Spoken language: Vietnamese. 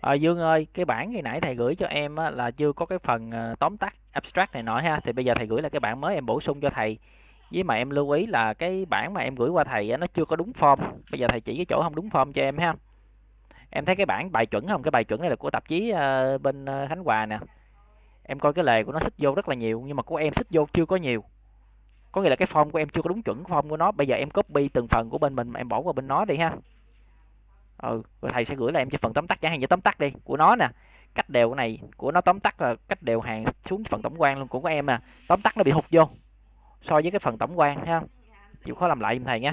Ờ, à, Dương ơi, cái bản khi nãy thầy gửi cho em á, là chưa có cái phần à, tóm tắt abstract này nọ ha. Thì bây giờ thầy gửi là cái bản mới em bổ sung cho thầy. Với mà em lưu ý là cái bản mà em gửi qua thầy á, nó chưa có đúng form. Bây giờ thầy chỉ cái chỗ không đúng form cho em ha. Em thấy cái bản bài chuẩn không? Cái bài chuẩn này là của tạp chí à, bên à, Khánh Hòa nè. Em coi cái lề của nó xích vô rất là nhiều nhưng mà của em xích vô chưa có nhiều. Có nghĩa là cái form của em chưa có đúng chuẩn form của nó. Bây giờ em copy từng phần của bên mình mà em bỏ qua bên nó đi ha ừ rồi thầy sẽ gửi lại em cho phần tóm tắt, chẳng hạn như tóm tắt đi, của nó nè. Cách đều này, của nó tóm tắt là cách đều hàng xuống phần tổng quan luôn của các em nè tóm tắt nó bị hụt vô, so với cái phần tổng quan ha. Chịu khó làm lại giùm thầy nhé